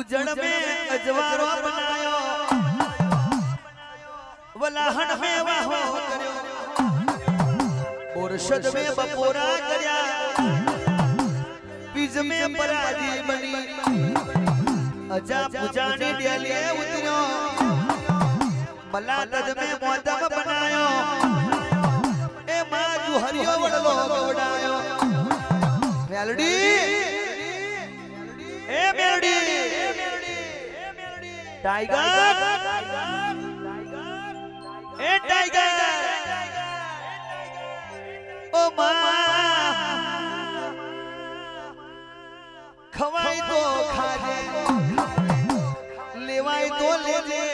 उजड़ में अजवारो बनायो। वलाहन में वाहो कर्यो। ओरशद में बपोरा कर्या। बीज में पराजी बनी। अजा पुजानी उतरियो। भला तज में मोदक बनायो। ए माँ जुहरियो वडलो गवडायो मेलडी। ટાઈગર એ ટાઈગર ઓ ખવાય તો ખાજે લેવાય તો લેજે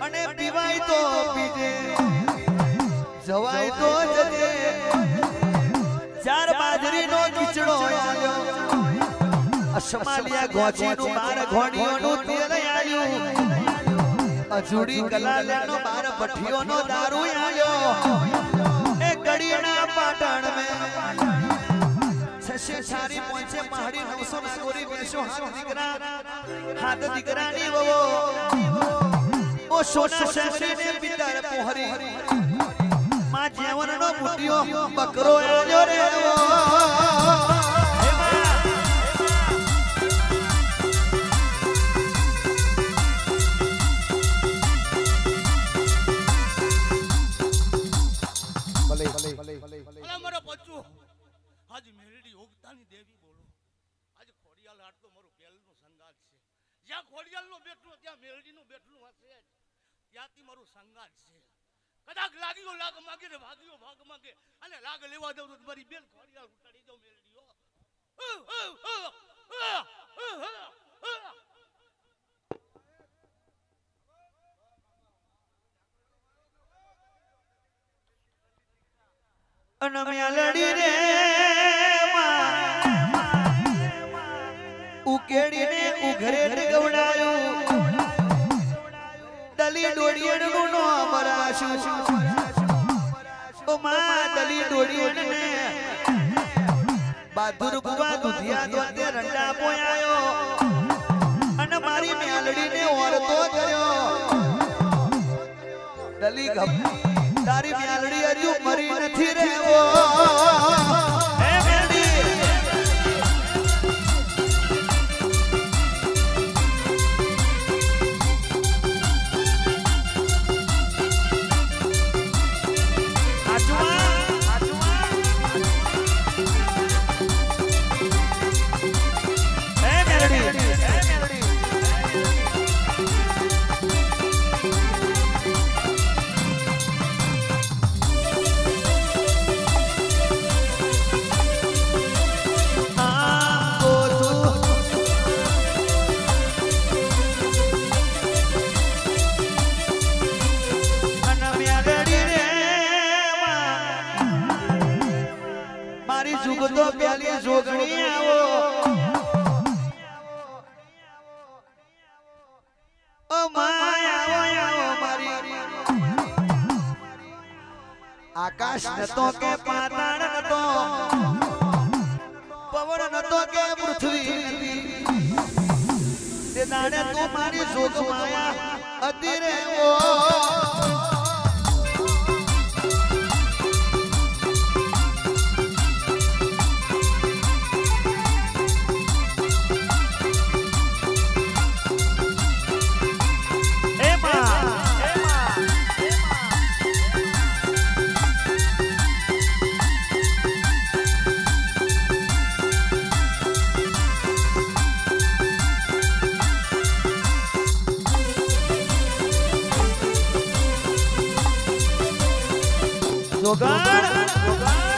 અને પીવાય તો પીજે જવાય તો અસમાલિયા ગોચીનું બાર ઘોડીઓનું તેલ આવ્યું અજુડી કલાલિયાનો બાર ભઠ્ઠીઓનો દારૂ આવ્યો એ ગડીના પાટણ મે છશે સારી પહોંચે પહાડી નવસો નાગોરી બેસો હાથ દીકરા. હાથ દીકરાની વવો ઓ સોના શેષી ને પિતર પોહરી. માં જેવનનો મુટિયો બકરો આજો રે જ્યાં ખોડિયાલનો બેઠલો ત્યાં મેરડીનો બેઠલું હશે ત્યાંથી મારું સંગાત છે. કદાચ લાગ્યો લાગ માગે ને ભાગ્યો ભાગ માગે. અને લાગ લેવા દઉં તો મારી બેન ખોડિયાલ ઉતારી દઉં મેરડીઓ અનમ્યા લડી રે ઉકેડીને ઉઘરેટ ગવડાયું. દલી ડોડિયણનું નો અમરાશું. ઓ માં દલી ડોડિયણને બહાદુર કુવા દુધિયા દોતે રંડા પોયાયો. અને મારી મેલડીને ઓરતો કર્યો. દલી ગમ તારી મેલડી હજુ મરી નથી રહેવો. જોગાણ એ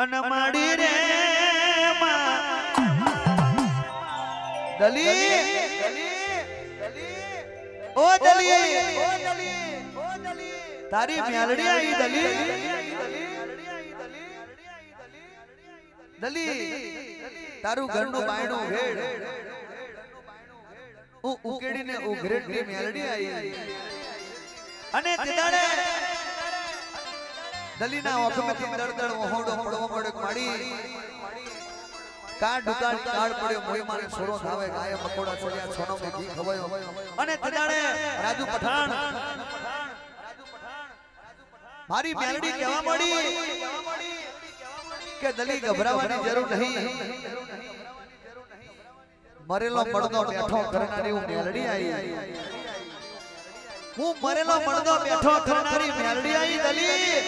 અન માડી રે દલી ઓ દલી તારી મ્યાલડી આવી દલી દલી તારું ઘરનું બાયણું હું ઉકેડીને ઉઘરેટની મેલડી આવી અને તે દાડે દલીના ઓખમેથી દળદળ ઓહોડો પડવો પડે માડી. કા ડુકાળ કાળ પડ્યો મોય મારે છોરો થાવે ગાય મકોડા છોડ્યા છોનો મે ઘી ખવાયો. અને તડાણે રાજુ પઠાણ. મારી મેલડી કહેવા મળી કે દલી ગભરાવાની જરૂર નહીં. મરેલો પડદો બેઠો કરનારી હું મેલડી આવી હું મરેલો પડદો બેઠો કરનારી મેલડી આવી દલી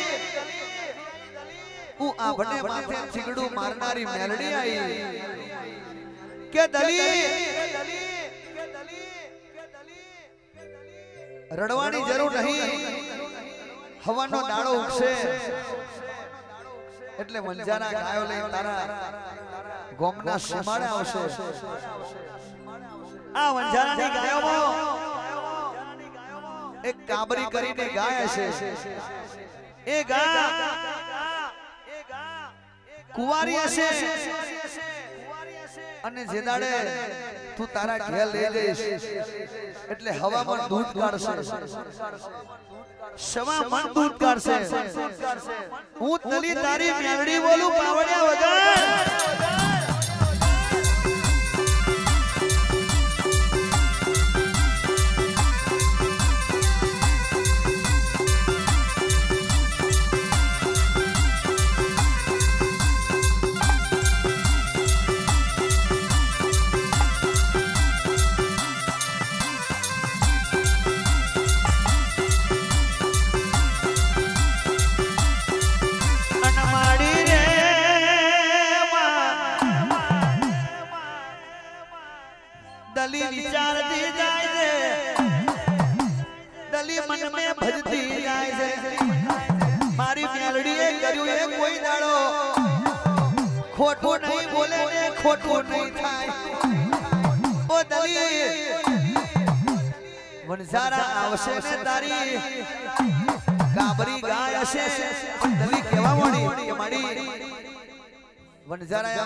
હું આભને માથે ચીગડું મારનારી મેલડી આવી કે દલી? રડવાની જરૂર નહીં. હવાનો દાડો ઉગશે. એટલે મંજાના ગાયો લઈ તારા ગોમના સીમાડે આવશે. આ વંજાના ગાયોમાં એક કાબરી કરીને ગાય છે. એ ગા કુવારી હશે અને જે દાડે તું તારા ઘેર લઈ જઈશ, એટલે હવામાં દૂધ કાઢશે. શવામાં દૂધ કાઢશે. હું તલી તારી મેળડી બોલું પાવડ્યા વગર.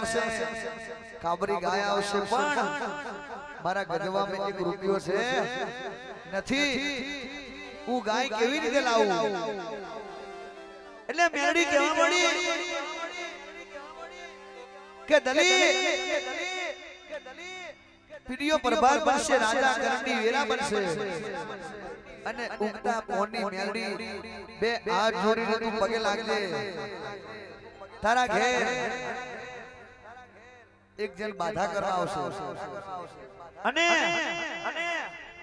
આવશે. કાબરી ગાય આવશે પણ મારા ગજવામાં એક રૂપિયો છે. નથી. હું ગાય કેવી રીતે લાવું? એટલે મેરડી કેવા મળી કે દલી પીડીઓ પ્રભાર બનશે રાજા કરંડી વેરા બનશે. અને ઉગતા પોની મેલડી બે હાથ જોડીને તું પગે લાગે. તારા ઘેર એક જણ બાધા કરવા આવશે. અને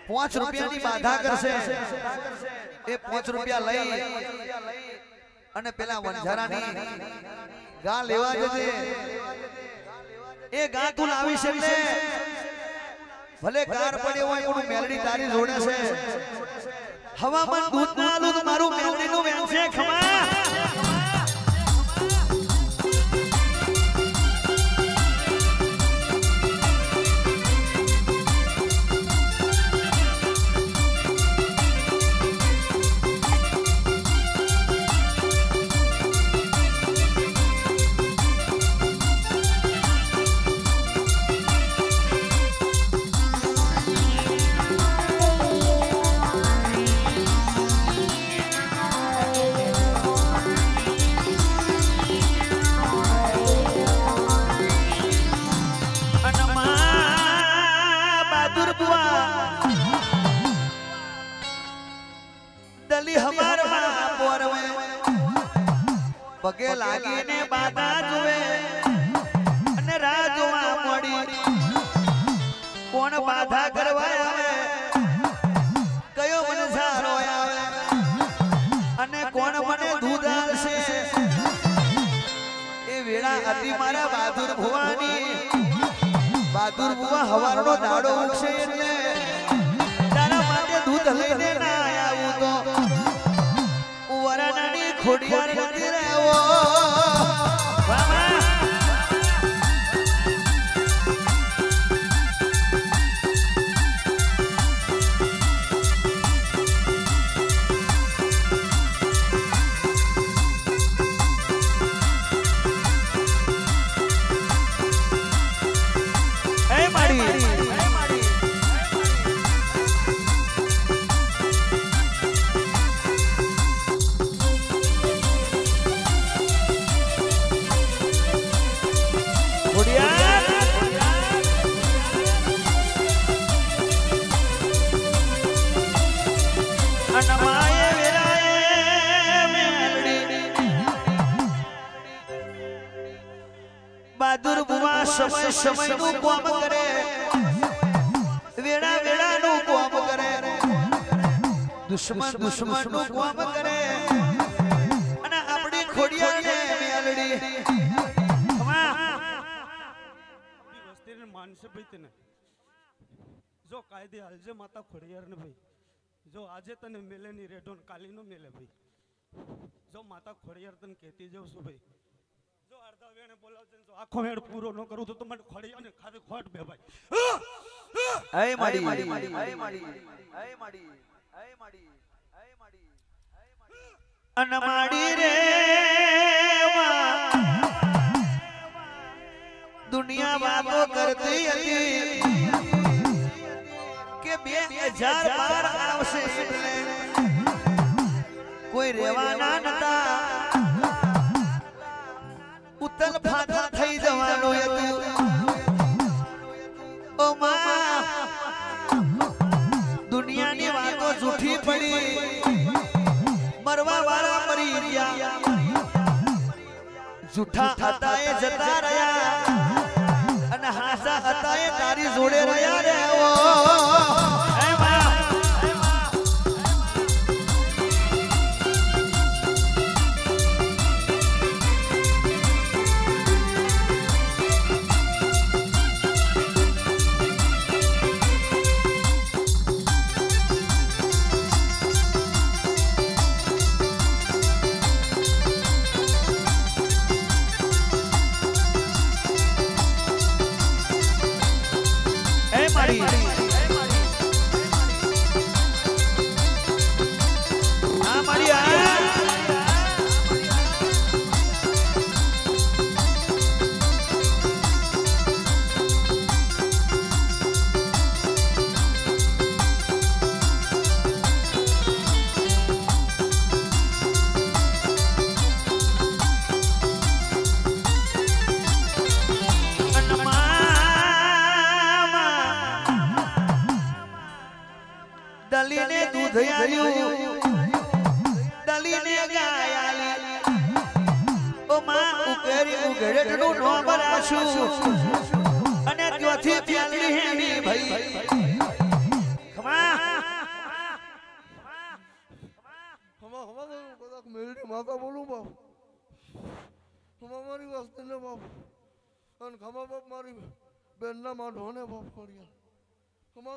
પાંચ રૂપિયાની બાધા કરશે. એ પાંચ રૂપિયા લઈ અને પેલા વંજારાની ગા લેવા જજે. એ ગા તું લાવીશ છે ભલે ગાર પડ્યો હોય પણ મેલડી તારી જોડે છે. હવામાન દૂધ ના આલું મારું મેલડી નું છે ખમા. સમયનું કોમ કરે. વેળા વેળા નું કોમ કરે. દુશ્મન દુશ્મનનું કોમ કરે. અને આપણી મેલડી વસ્તીને માનશે ભાઈ તને. જો કાયદે હાલજે માતા ખોડિયાર ને ભાઈ. જો આજે તને મેલે ની રેડો કાલી નો મેલે ભાઈ. જો માતા ખોડિયાર તને કહેતી જાઉં છું ભાઈ. અડધા વેણે બોલાવશે આખો વેણ પૂરો ન કરું તો તમને ખડી અને ખાતે ખોટ બે ભાઈ એ માડી. હે માડી. હે માડી. એ માડી. એ માડી. એ માડી. અન માડી રે માં દુનિયા વાતો કરતી હતી કે બે હજાર બાર આવશે એટલે. કોઈ રેવાના નતા. ઉતલ ફાથલ થઈ જવાનો ઓ દુનિયાની વાતો જૂઠી પડી. મરવા વાળા મરી ગયા. જૂઠા હતા એ જતા રહ્યા. અને હાસા હતા એ તારી જોડે રહ્યા રે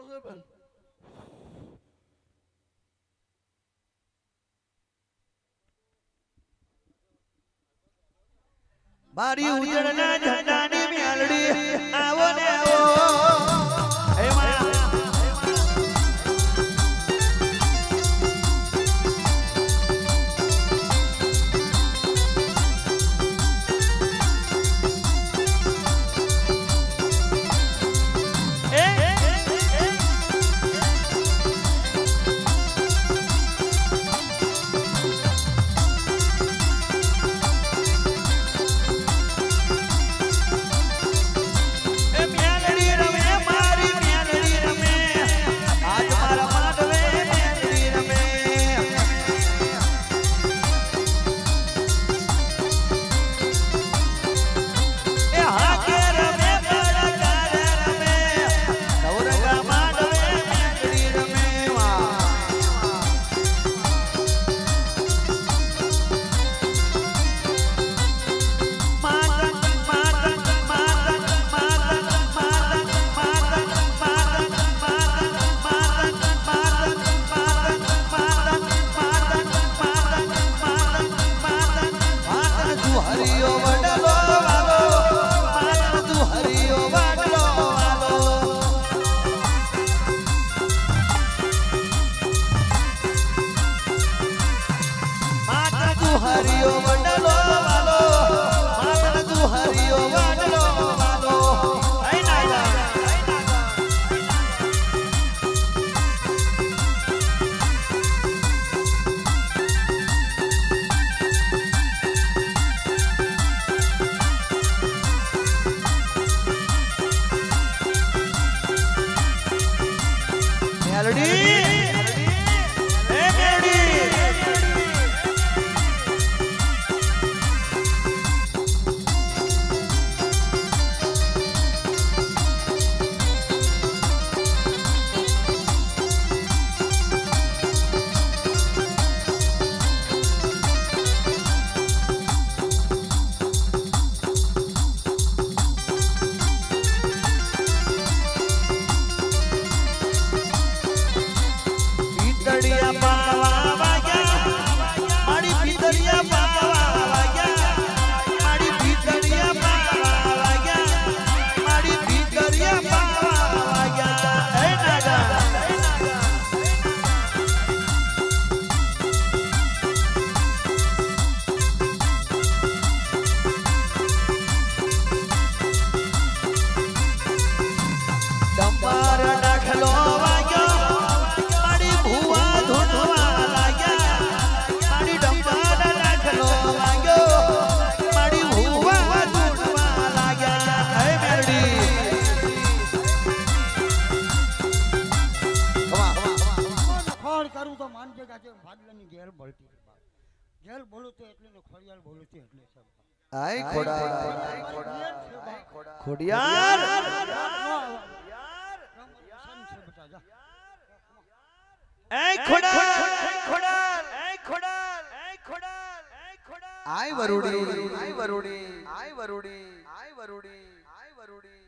ખમા છે બેન મારી ઉજળના ઝંડાની એ ખોડા આય વરુડી આય વરુડી આય વરુડી આય વરુડી આય વરુડી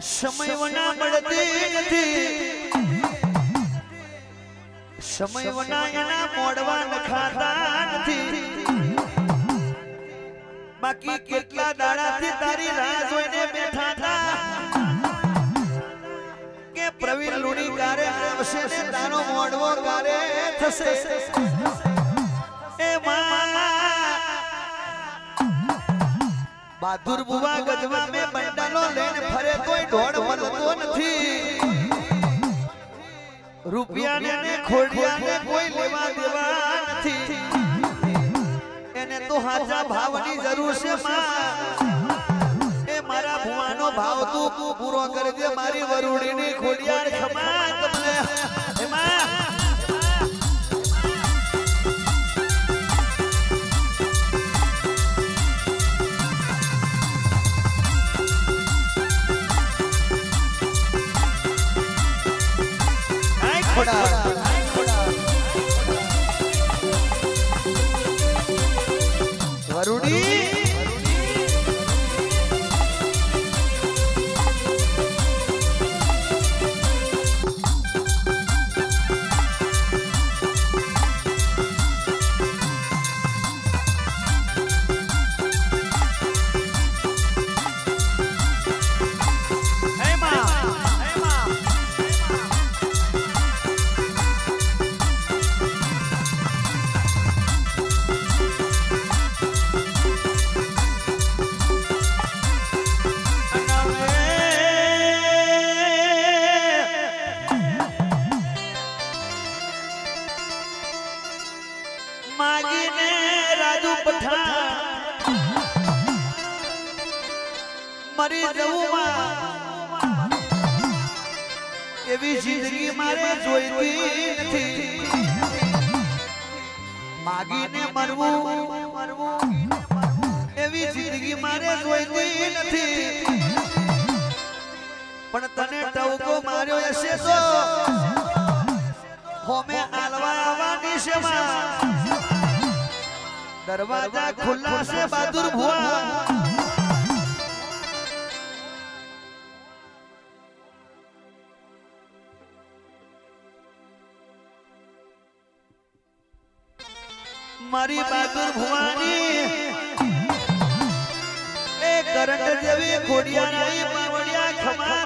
સમય વના મળતી નથી સમય વના એના મોડવા નખાતા નથી બાકી કેટલા દાડાથી તારી રાહ જોઈને બેઠા હતા? કે પ્રવીણ લુણી કારે આવશે ને તારો મોડવો કારે થશે? એ બહાદુર બુવા ગજવા મે બંડાનો લઈને ફરે, કોઈ ઢોળ મળતો નથી. રૂપિયા ને ખોડિયાને કોઈ લેવા દેવા નથી. તો હાચા ભાવની જરૂર છે માં. એ મારા ભુવાનો ભાવ તું પૂરો કરજે મારી વરુડીની ખોડિયાર ખમા મરી જવું માં. એવી જિંદગી મારે જોઈતી નથી. માગીને મરવું. મરવું. એવી જિંદગી મારે જોઈતી નથી. પણ તને ટવકો માર્યો હશે તો. હોમે આલવા આવવાની છે દરવાજા ખુલ્લા છે બહાદુર ભુવા. મારી બહાદુર ભુવાની. એ કરંટ જેવી ખોડિયા નહીં પાવડિયા ખમા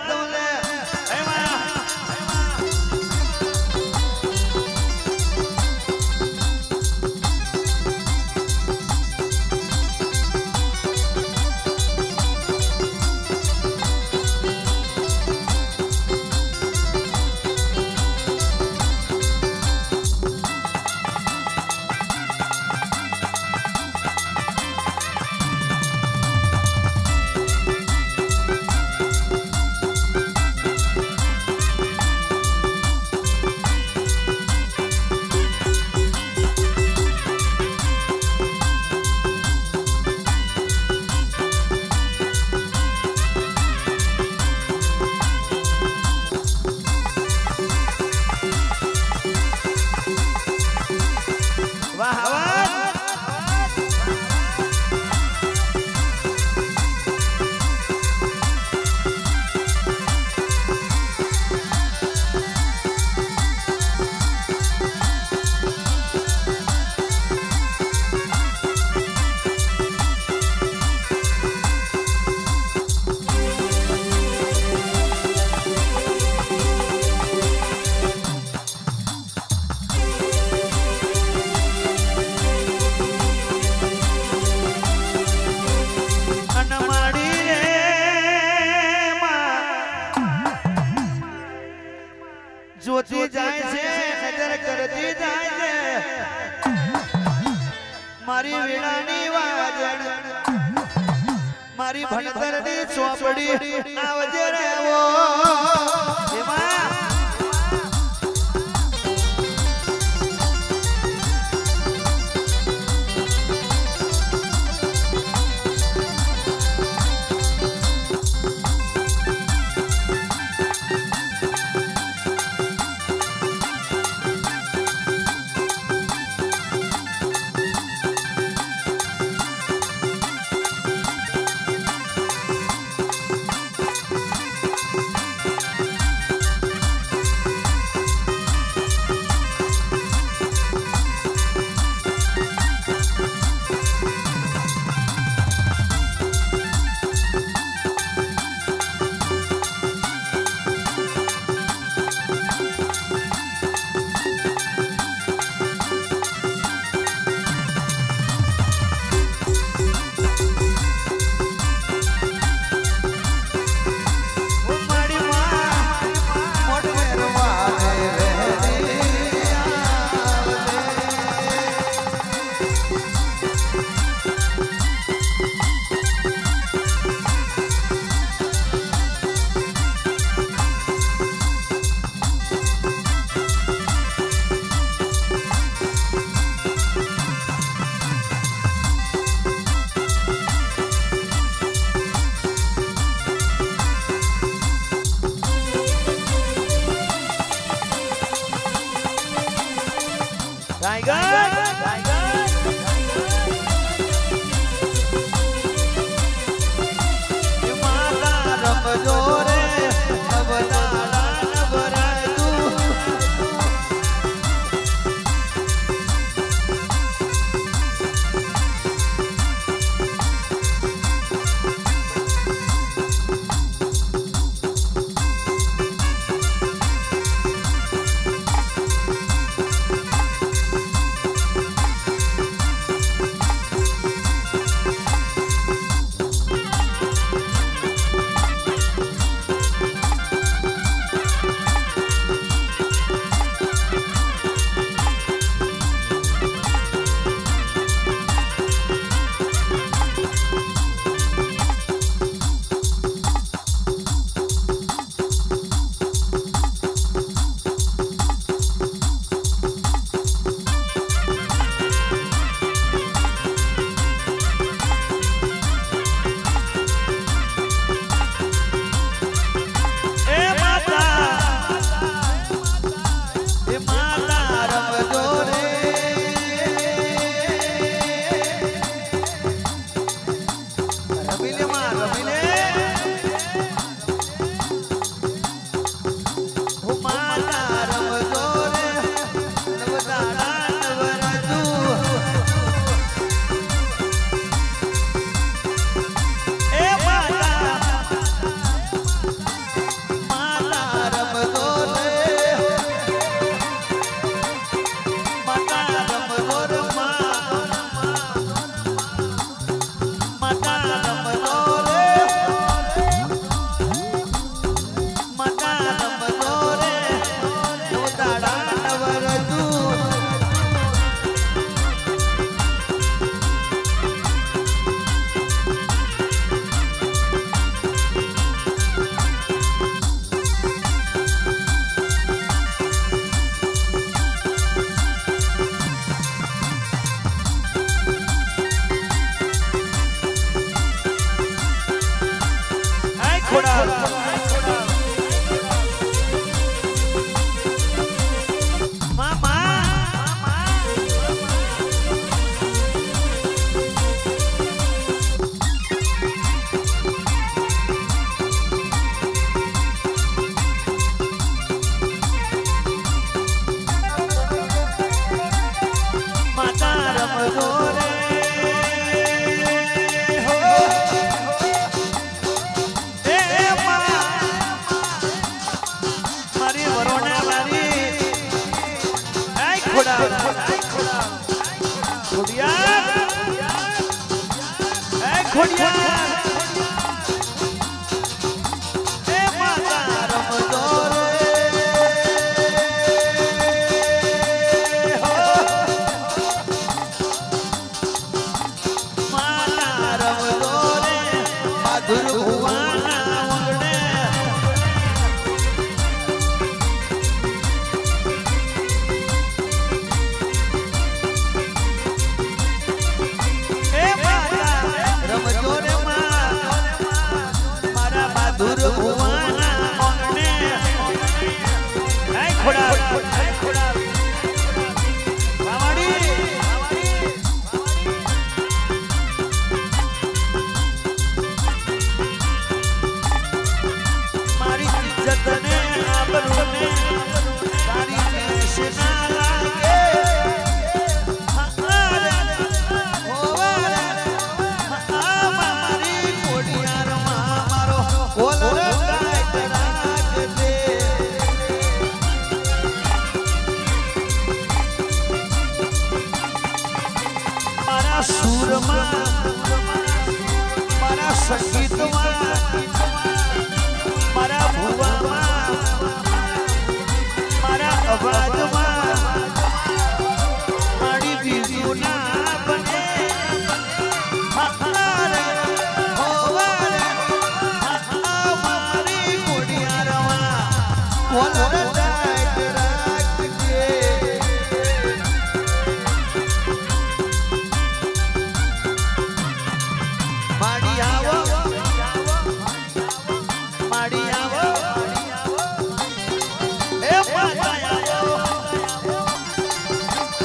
જોતી જાય છે નજર કરતી જાય છે. મારી વીણાની વાજણ મારી ભણતરની ચોપડી આવજે રેવો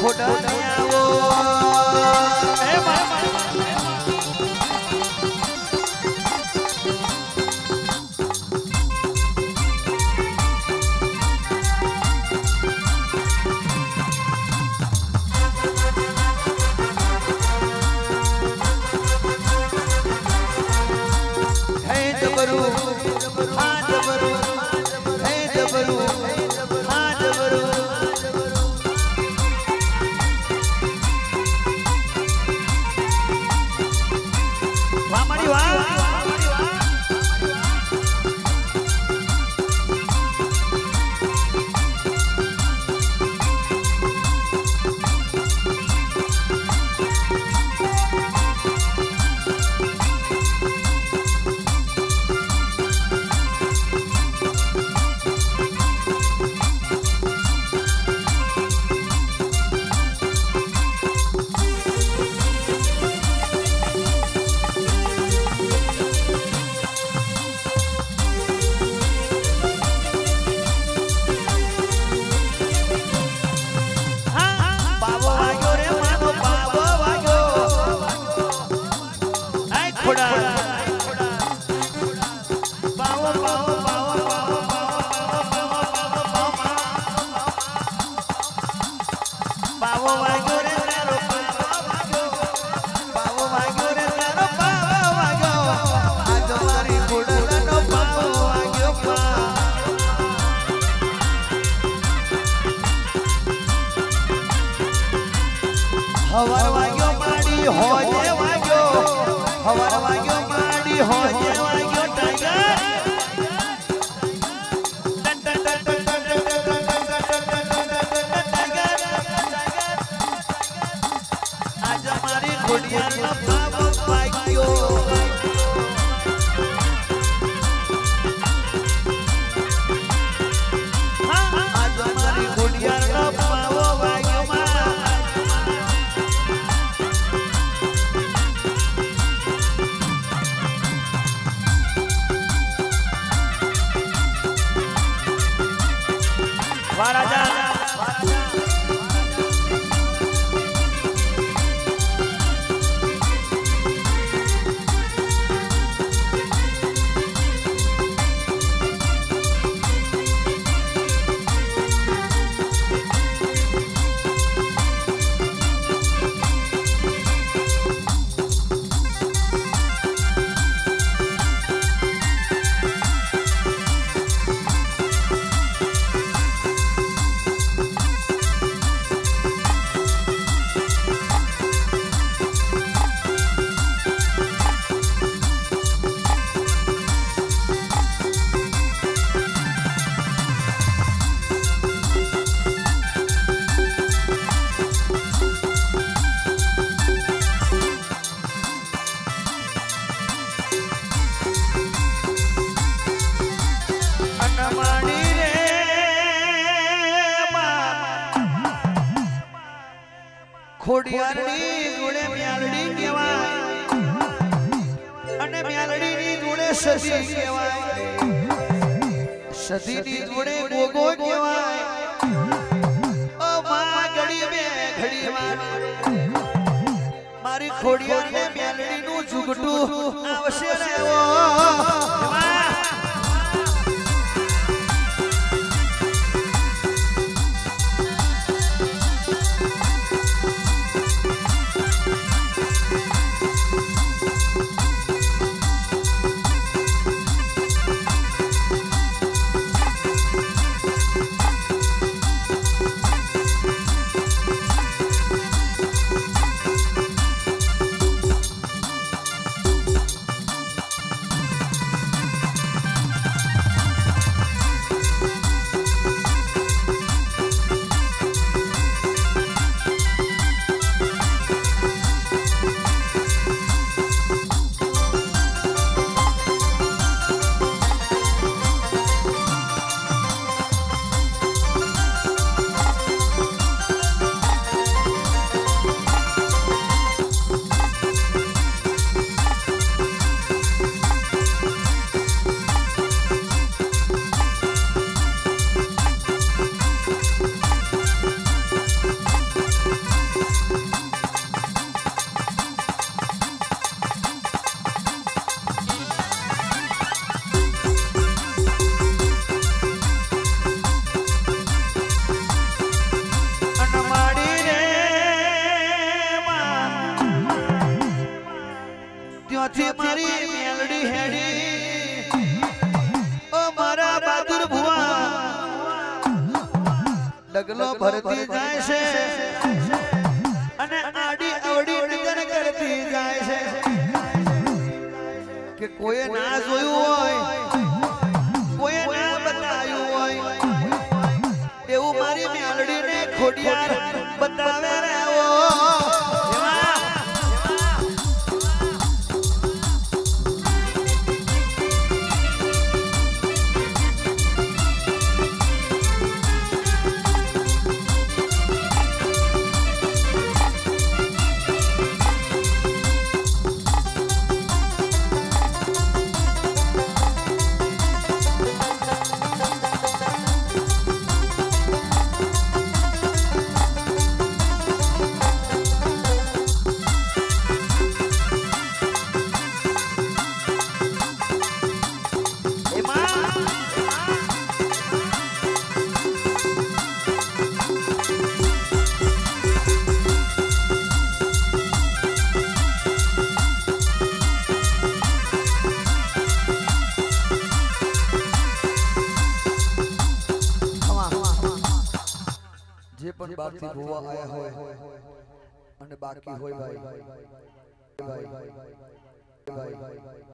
ভোটার ખોડિયારની જોડે મ્યાલડી કહેવાય. અને મ્યાલડીની જોડે સદી કહેવાય. સદીની જોડે ગોગો કહેવાય. ઓ માં ઘડી બે ઘડી મારી ખોડિયારને મ્યાલડીનું જુગટું આવશે રેવો મારી મેલડીને ખોડિયાર